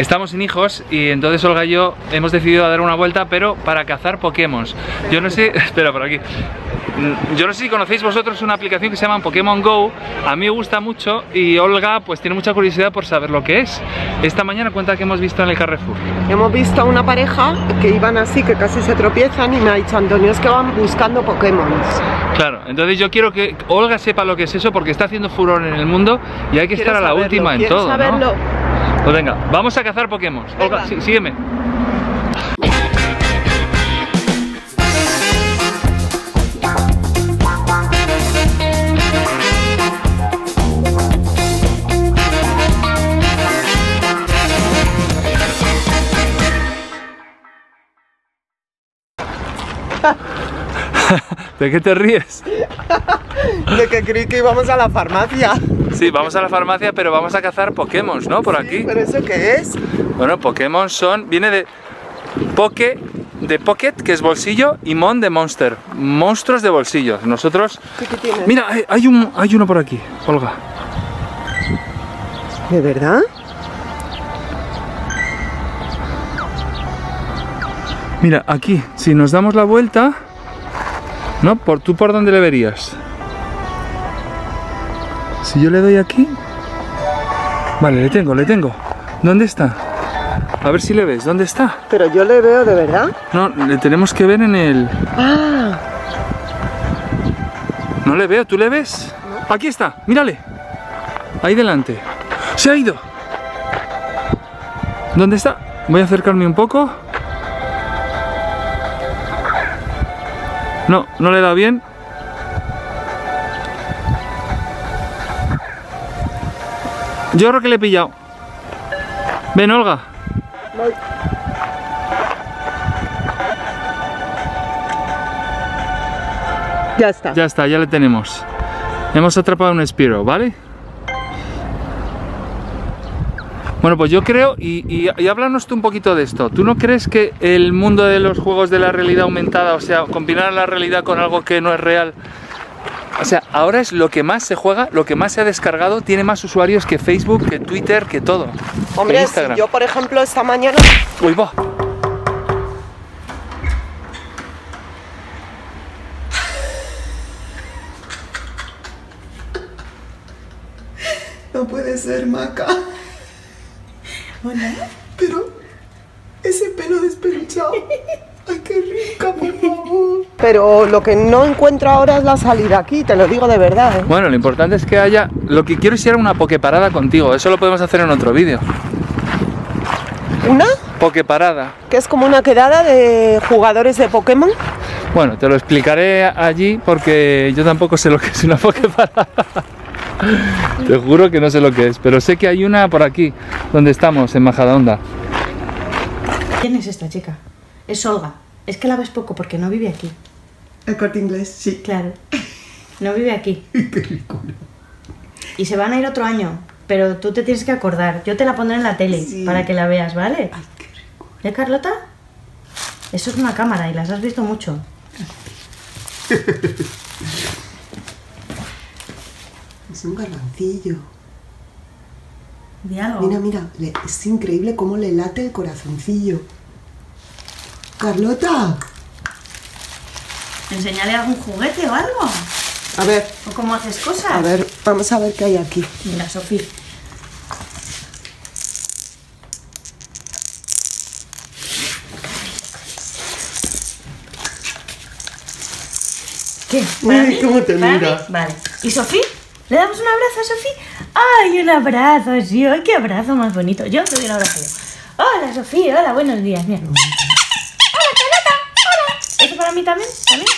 Estamos sin hijos y entonces Olga y yo hemos decidido dar una vuelta, pero para cazar Pokémon. Yo no sé, espera por aquí. Yo no sé si conocéis vosotros una aplicación que se llama Pokémon Go. A mí me gusta mucho y Olga pues tiene mucha curiosidad por saber lo que es. Esta mañana cuenta que hemos visto en el Carrefour. Hemos visto a una pareja que iban así, que casi se tropiezan y me ha dicho Antonio, es que van buscando Pokémon. Claro, entonces yo quiero que Olga sepa lo que es eso porque está haciendo furor en el mundo y hay que estar a la última en todo. ¿no? Pues venga, vamos a cazar Pokémon. Sígueme. ¿De qué te ríes? De que creí que íbamos a la farmacia. Sí, vamos a la farmacia, pero vamos a cazar Pokémon, ¿no? Por aquí. ¿Pero eso qué es? Bueno, Pokémon son. Viene de. Poke. De Pocket, que es bolsillo, y Mon de Monster. Monstruos de bolsillo. Nosotros. ¿Qué, qué tienes? Mira, hay- hay, un, hay uno por aquí, Olga. ¿De verdad? Mira, aquí, si nos damos la vuelta. ¿No? ¿Por, ¿Tú por dónde le verías? Si yo le doy aquí. Vale, le tengo, le tengo. ¿Dónde está? A ver si le ves, ¿dónde está? Pero yo le veo de verdad. No, le tenemos que ver en el. Ah, No le veo, ¿tú le ves? Aquí está, mírale. Ahí delante. Se ha ido. ¿Dónde está? Voy a acercarme un poco. No, no le he dado bien. Yo creo que le he pillado. Ven, Olga. voy. Ya está. Ya está, ya le tenemos. Hemos atrapado un Spiro, ¿vale? Bueno, pues yo creo, y, y, y háblanos tú un poquito de esto. ¿Tú no crees que el mundo de los juegos de la realidad aumentada, o sea, combinar la realidad con algo que no es real, o sea, ahora es lo que más se juega, lo que más se ha descargado, tiene más usuarios que Facebook, que Twitter, que todo. que Hombre, si Instagram. yo por ejemplo esta mañana Uy, va. No puede ser, Maca. Hola. Pero ese pelo despeluchado. Ay, qué rica, por favor. Pero lo que no encuentro ahora es la salida aquí, te lo digo de verdad. ¿eh? Bueno, lo importante es que haya. Lo que quiero es ir a una pokeparada contigo. Eso lo podemos hacer en otro vídeo. Una Pokeparada. que es como una quedada de jugadores de Pokémon. Bueno, te lo explicaré allí porque yo tampoco sé lo que es una Pokeparada. te juro que no sé lo que es, pero sé que hay una por aquí, donde estamos, en Majadahonda. ¿Quién es esta chica? Es Olga. Es que la ves poco porque no vive aquí. El corte inglés, sí. Claro. No vive aquí. Y se van a ir otro año. Pero tú te tienes que acordar. Yo te la pondré en la tele Sí. para que la veas, ¿vale? Ay, qué rico. ¿Eh, Carlota? Eso es una cámara y las has visto mucho. Es un garbancillo. Mira, mira, es increíble cómo le late el corazoncillo. Carlota. Enseñale algún juguete o algo. A ver, ¿O cómo haces cosas? a ver, vamos a ver qué hay aquí. Mira, Sofía. ¿Qué? ¿Para Uy, mí? cómo te ¿Para mira. mí? Vale. ¿Y Sofía? ¿Le damos un abrazo a Sofía? ¡Ay, un abrazo, sí! ¡Ay, qué abrazo más bonito! Yo te doy un abrazo yo. Hola, Sofía. Hola, buenos días. Mira. Hola, Carlota. Hola. ¿Eso para mí también? ¿También?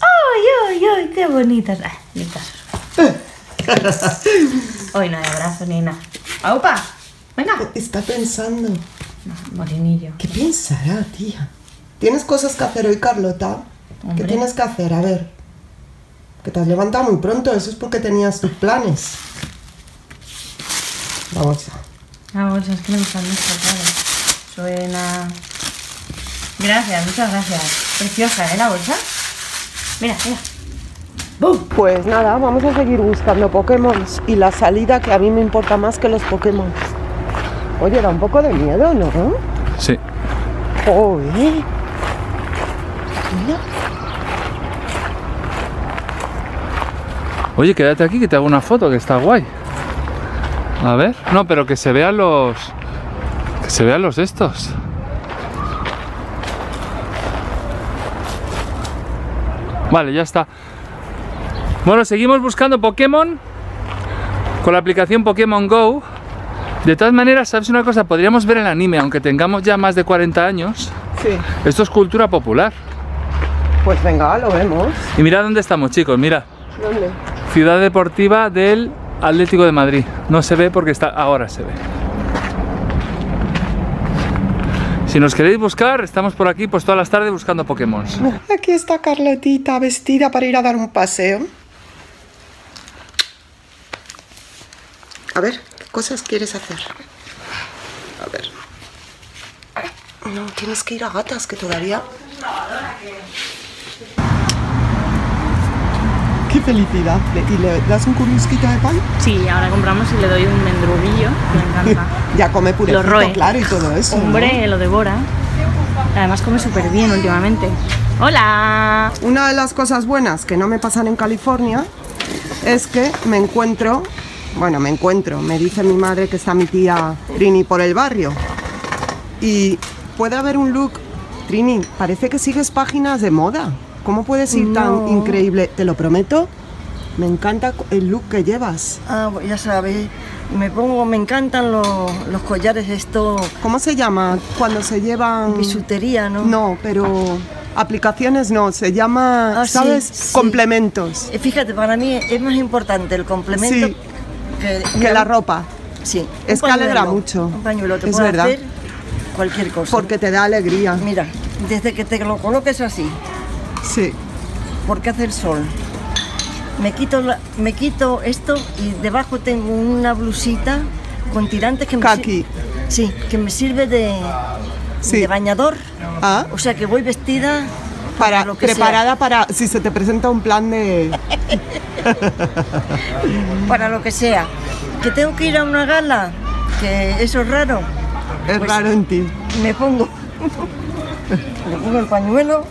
¡Ay, ay, ay! ¡Qué bonitas! Ah, ni caso. Hoy no hay abrazo ni nada. ¡Aupa! Venga. Está pensando. No, morinillo. ¿Qué pensará, tía? ¿Tienes cosas que hacer hoy, Carlota? ¿Qué tienes que hacer? A ver. Que te has levantado muy pronto, eso es porque tenías tus planes. Vamos a. La bolsa es que me gustan mucho, claro. Suena. Gracias, muchas gracias. Preciosa, ¿eh? La bolsa. Mira, mira. ¡Bum! Pues nada, vamos a seguir buscando Pokémon y la salida que a mí me importa más que los Pokémon. Oye, da un poco de miedo, ¿no? Sí. Joder. Mira. Oye, quédate aquí que te hago una foto que está guay. A ver. No, pero que se vean los. Que se vean los estos. Vale, ya está. Bueno, seguimos buscando Pokémon con la aplicación Pokémon Go. De todas maneras, ¿sabes una cosa? Podríamos ver el anime, aunque tengamos ya más de 40 años. Sí. Esto es cultura popular. Pues venga, lo vemos. Y mira dónde estamos, chicos, mira. ¿Dónde? Ciudad Deportiva del Atlético de Madrid. No se ve porque está ahora se ve. Si nos queréis buscar, estamos por aquí pues todas las tardes buscando Pokémon. Aquí está Carlotita vestida para ir a dar un paseo. A ver, ¿qué cosas quieres hacer? A ver. No, tienes que ir a gatas, que todavía... ¡Qué felicidad! ¿Y le das un currisquito de pan? Sí, ahora compramos y le doy un mendruguillo, me encanta. Ya come roe. claro, y todo eso. ¿no? Hombre, lo devora. Además come súper bien últimamente. ¡Hola! Una de las cosas buenas que no me pasan en California es que me encuentro, bueno, me encuentro, me dice mi madre que está mi tía Trini por el barrio. Y puede haber un look, Trini, parece que sigues páginas de moda. ¿Cómo puedes ir tan increíble? Te lo prometo, me encanta el look que llevas. Ah, pues ya sabes, me pongo, me encantan los, los collares estos, ¿Cómo se llama cuando se llevan... bisutería, ¿no? No, pero aplicaciones no, se llama, Ah, ¿sabes? sí. Complementos. Eh, Fíjate, para mí es más importante el complemento Sí. que, la ropa. Sí. Es que alegra mucho. Un pañuelo, te Es puede verdad. hacer cualquier cosa. Porque te da alegría. Mira, desde que te lo coloques así, Sí. porque hace el sol. Me quito, la- me quito esto y debajo tengo una blusita con tirantes que me Kaki. Sí, que me sirve de, Sí. de bañador. Ah, O sea que voy vestida para, lo que sea. preparada para si se te presenta un plan de... para lo que sea. Que tengo que ir a una gala, que eso es raro. Es Pues- raro en ti. Me pongo, me pongo el pañuelo.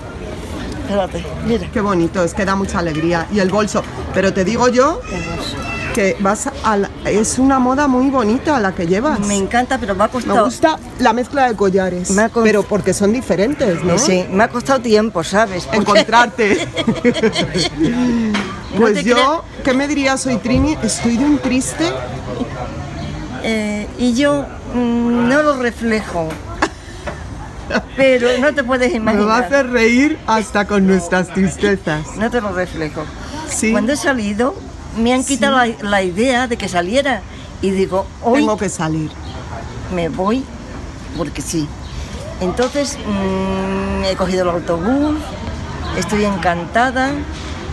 Espérate, mira. Qué bonito, es que da mucha alegría. Y el bolso. Pero te digo yo que vas a la- es una moda muy bonita la que llevas. Me encanta, pero me ha Me costado. gusta la mezcla de collares. Me ha cons- Pero porque son diferentes, ¿no? Sí, me ha costado tiempo, ¿sabes? Encontrarte. Pues yo, ¿qué me dirías hoy, Trini? Estoy de un triste. Eh, y yo mm, no lo reflejo. Pero no te puedes Me va a imaginar. hacer reír hasta con nuestras tristezas. No te lo reflejo. Sí. Cuando he salido, me han quitado la, la idea de que saliera. Y digo, hoy Tengo que salir. me voy porque sí. Entonces mm, he cogido el autobús, estoy encantada.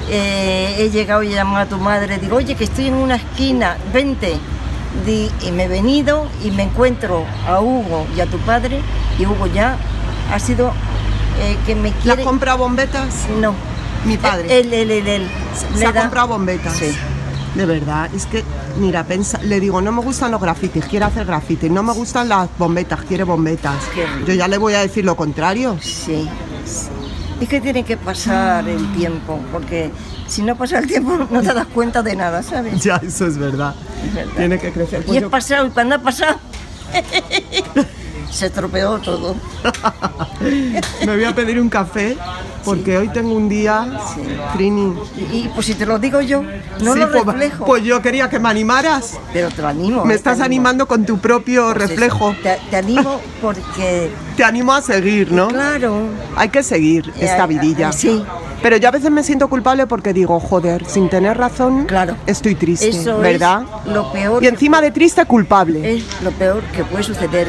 eh, he llegado y he llamado a tu madre, digo, oye, que estoy en una esquina, vente. Di- y me he venido y me encuentro a Hugo y a tu padre, y Hugo ya ha sido eh, que me ¿Le has quiere. comprado bombetas? No. Mi padre. Él, él, él, él. Se ha da- comprado bombetas. Sí. De verdad, es que, mira, pensa- le digo, no me gustan los grafitis, quiere hacer grafitis, no me gustan las bombetas, quiere bombetas. Yo ya le voy a decir lo contrario. Sí, sí. Es que tiene que pasar el tiempo, porque si no pasa el tiempo no te das cuenta de nada, ¿sabes? Ya, eso es verdad. Es verdad. Tiene que crecer. Y Pues es yo- pasado, y cuando ha pasado, se estropeó todo. me voy a pedir un café porque hoy tengo un día, Trini. Y, y, pues si te lo digo yo, no Sí, lo pues, reflejo. pues yo quería que me animaras. pero te lo animo. Me ¿eh? estás animando con tu propio Pues reflejo. Te, te animo porque, Te animo a seguir, ¿no? claro, Hay que seguir Eh, esta eh, vidilla. sí. Pero yo a veces me siento culpable porque digo, joder, sin tener razón, Claro. estoy triste, eso ¿verdad? es lo peor. Y encima de triste, culpable. es lo peor que puede suceder.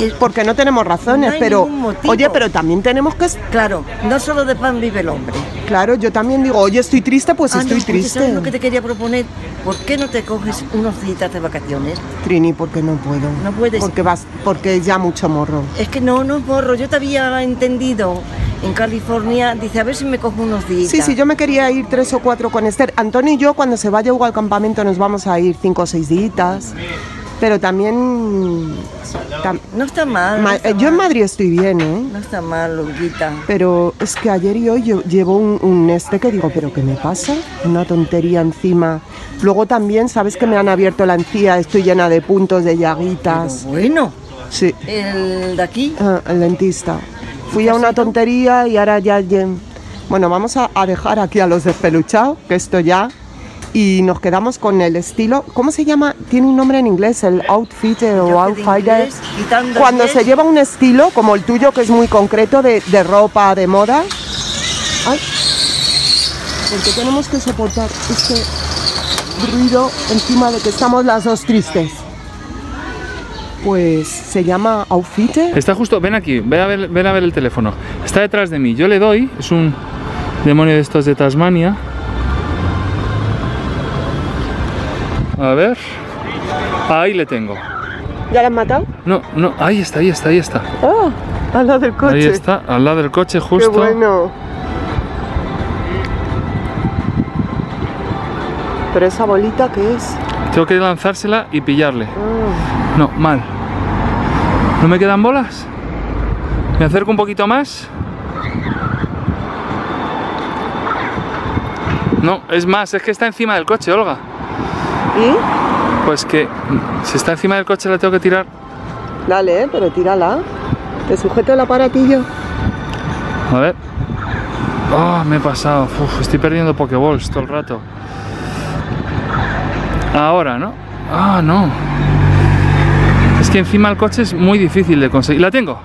Es- Porque no tenemos razones, No hay pero oye, pero también tenemos que, claro, no solo de pan vive el hombre. claro, yo también digo, oye, estoy triste, pues Ah, no, estoy porque triste. ¿Sabes lo que te quería proponer? ¿Por qué no te coges unos días de vacaciones? Trini, porque no puedo. No puedes. Porque vas, porque es ya mucho morro. Es que no, no, borro. Yo te había entendido en California. Dice, a ver si me cojo unos días. Sí, sí, yo me quería ir tres o cuatro con Esther. Antonio y yo, cuando se vaya Hugo al campamento, nos vamos a ir cinco o seis días. Pero también... tam- No está mal. no está eh, yo en mal. Madrid estoy bien, ¿eh? No está mal, Olguita. Pero es que ayer y hoy yo llevo un, un este que digo, ¿pero qué me pasa? Una tontería encima. Luego también, ¿sabes que me han abierto la encía? Estoy llena de puntos, de llaguitas. Bueno, Sí, el de aquí. ah, el dentista. Fui a una tontería y ahora ya... Bueno, vamos a, a dejar aquí a los despeluchados, que esto ya... Y nos quedamos con el estilo... ¿Cómo se llama? Tiene un nombre en inglés, el outfitter o quitando Cuando se lleva un estilo como el tuyo, que es muy concreto, de, de ropa, de moda. Ay, porque tenemos que soportar este ruido encima de que estamos las dos tristes. Pues se llama outfitter. Está justo, ven aquí, ven a, ver, ven a ver el teléfono. Está detrás de mí. Yo le doy, es un demonio de estos de Tasmania. A ver. Ahí le tengo. ¿Ya la han matado? No, no, ahí está, ahí está, ahí está. ¡Ah! Al lado del coche. Ahí está, al lado del coche ¡Qué justo. bueno! Pero esa bolita, ¿qué es? Tengo que lanzársela y pillarle. Ah, No, mal. ¿No me quedan bolas? ¿Me acerco un poquito más? No, es más, es que está encima del coche, Olga. ¿Y? Pues que mm, si está encima del coche la tengo que tirar. Dale, eh, pero tírala. Te sujeto el aparatillo. A ver. Oh, me he pasado. Uf, estoy perdiendo Pokéballs todo el rato. Ahora, ¿no? Ah, no. Es que encima el coche es muy difícil de conseguir. La tengo.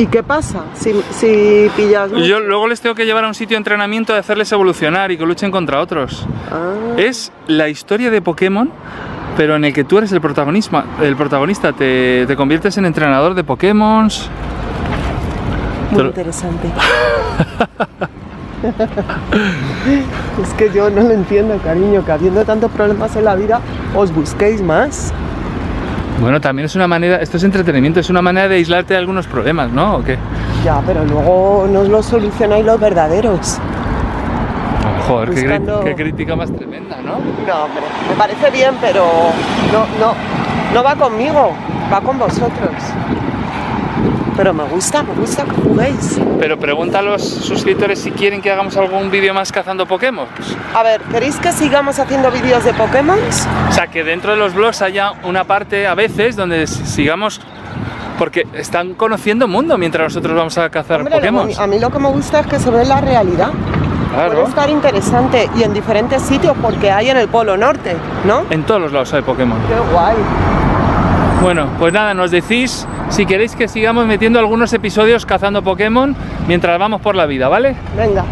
¿Y qué pasa si, si pillas mucho? Yo luego les tengo que llevar a un sitio de entrenamiento de hacerles evolucionar y que luchen contra otros. Ah, Es la historia de Pokémon, pero en el que tú eres el protagonista. El protagonista te, te conviertes en entrenador de Pokémon. muy interesante. es que yo no lo entiendo, cariño, que habiendo tantos problemas en la vida, os busquéis más. Bueno, también es una manera, esto es entretenimiento, es una manera de aislarte de algunos problemas, ¿no? ¿O qué? Ya, pero luego nos lo solucionáis los verdaderos. Joder, qué crítica más tremenda, ¿no? No, hombre, me parece bien, pero no, no, no va conmigo, va con vosotros. Pero me gusta, me gusta que juguéis. Pero pregunta a los suscriptores si quieren que hagamos algún vídeo más cazando Pokémon. A ver, ¿queréis que sigamos haciendo vídeos de Pokémon? O sea, que dentro de los blogs haya una parte a veces donde sigamos... Porque están conociendo mundo mientras nosotros vamos a cazar Hombre, Pokémon. a mí lo que me gusta es que se ve la realidad. Puede Claro. estar interesante y en diferentes sitios porque hay en el Polo Norte, ¿no? En todos los lados hay Pokémon. Qué guay. Bueno, pues nada, nos decís si queréis que sigamos metiendo algunos episodios cazando Pokémon mientras vamos por la vida, ¿vale? Venga.